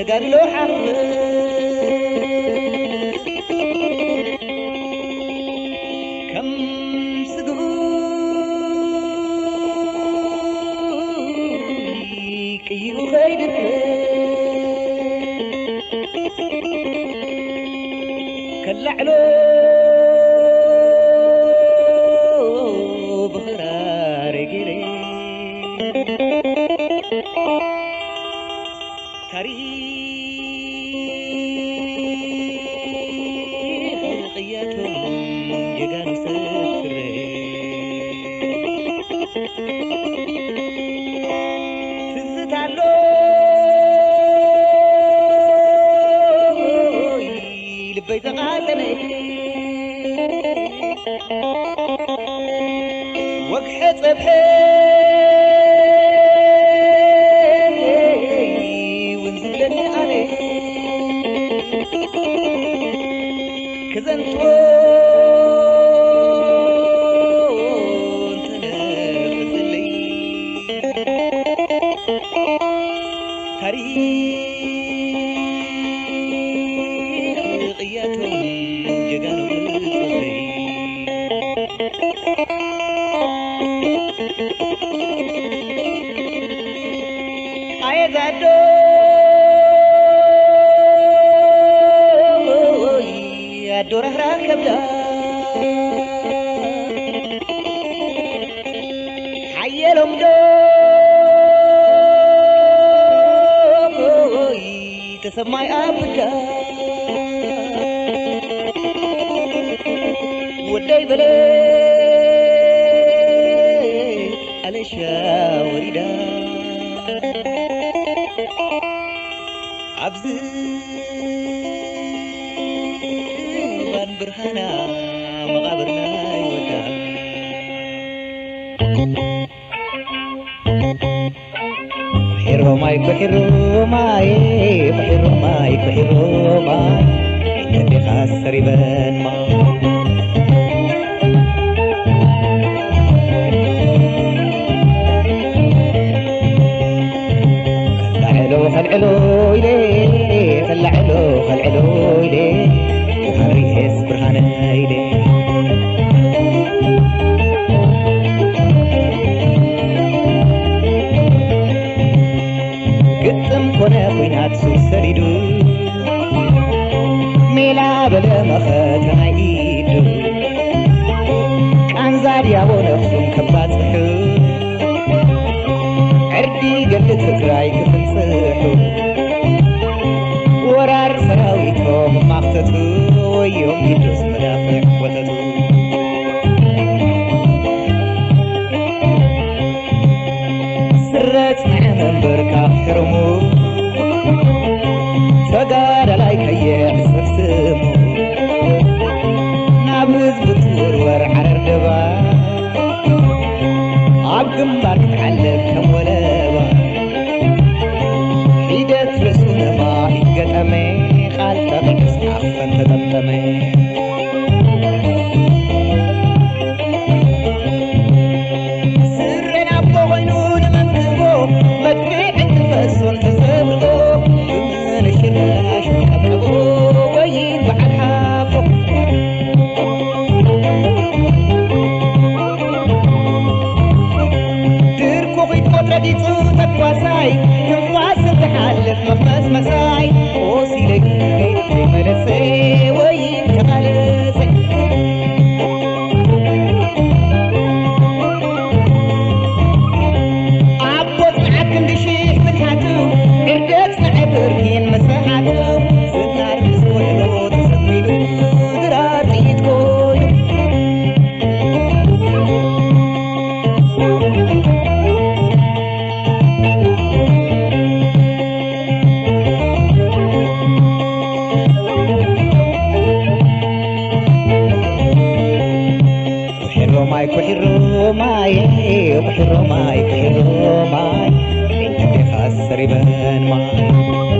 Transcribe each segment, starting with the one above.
ተጋድሎ ሓፍ ከም ስግኡ ቅይኡ ኸይድር ከላዕሎ ጀጋኑ ሰፍረ ትዝታሎ ልበይ ተቃጠለ ወግሐ ፀብሐ حيلهم قوي تسمعي أبدا ودي بلي أنا شاوري دا أبزي برهانا حرماي كحرماي حرماي كحرماي حياتي خاسر بان ما خلعلو خلعلو يلي خلعلو خلعلو يلي وخريس برهاني ስር ሜላ በለ መኸተማ ኢዱ ቃንዛ ዲያቦ ዕርዲ ገልት ፍቅረ كديتون تكواساي يواس تحلم مفاس مساي وسيلك مرسي حرماي كحرماي كحرماي كحرماي انت خسر بان معاي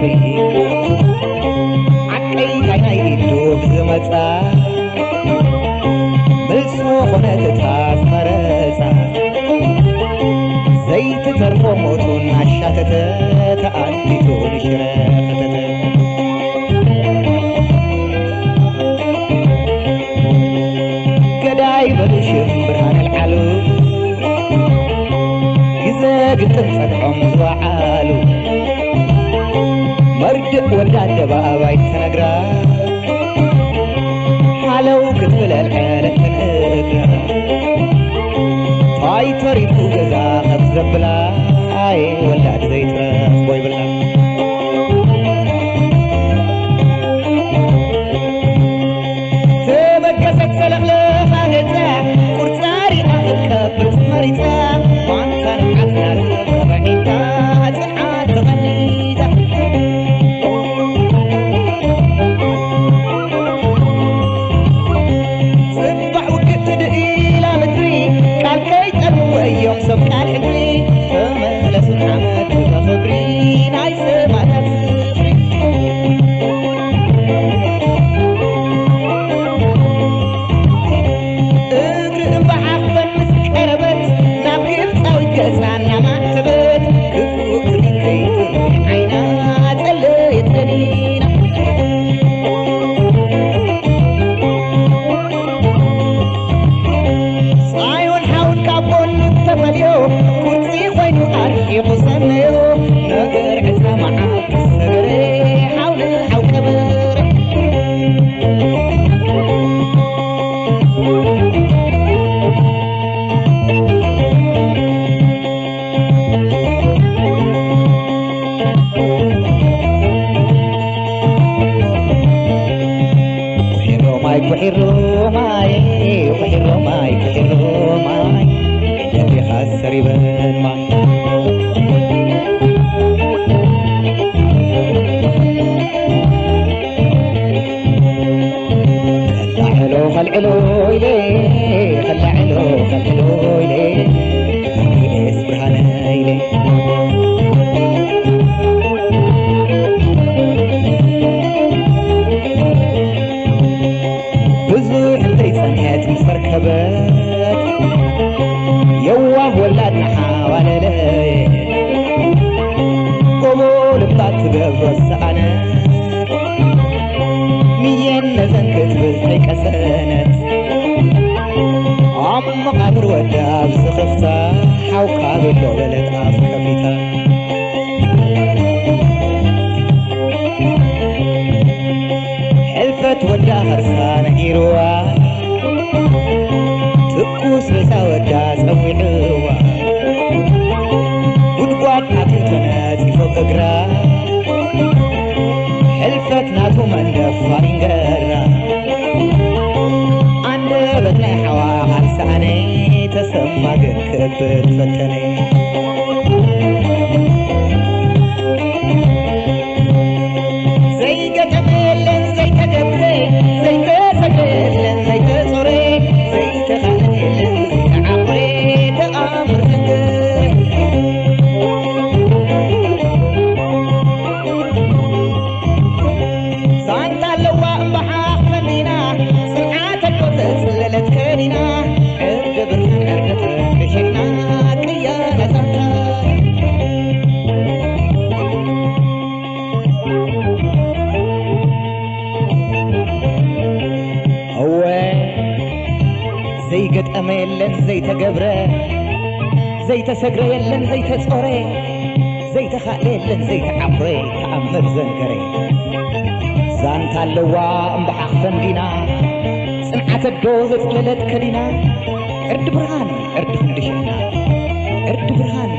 ትይቁ ዓቀይ ናይ ኢዱ ክመፃ ብፅሕ ነትታ ዝመረፃ ዘይትተርፎ ሞቱ እናሻተተ ተኣዲቱ ንሽረ ከተተ ገዳይ በልሽም ብርሃን ልዓሉ ግዘ ግጥም ፀንዖም ዝወዓሉ ወደ አደባባይ ተነግራ አለው ክትብለል ከነትንግራ ጣይተሪቱ ገዛ ዘብላ አይ ወልዳት ዘይትረፍ ወይ ብላ وحروا معي وحروا معي وحروا معي قلبي حسر يبان معي خلى حلو خلى حلو إلي خلى حلو خلى حلو إلي إليس برهان إلي ولاد حوالي قوموا لبطات قبر السعنة مية نزنكت بزحي كسنت عم قبر وداب سخفتا حوقا بالدولة Blackbird for Kenny. ዘይገጠመ የለን ዘይተገብረ ዘይተሰግረ የለን ዘይተጾረ ዘይተኻእለ የለን ዘይተዓፍረ ተኣምር ዘንገረ ዛንታ ኣለዋ እምበሓኽ ፈንዲና ጽንዓት ኣዶ ዘጽለለት ከዲና ዕርዲ ብርሃን ዕርዲ ክንዲሽና ዕርዲ ብርሃን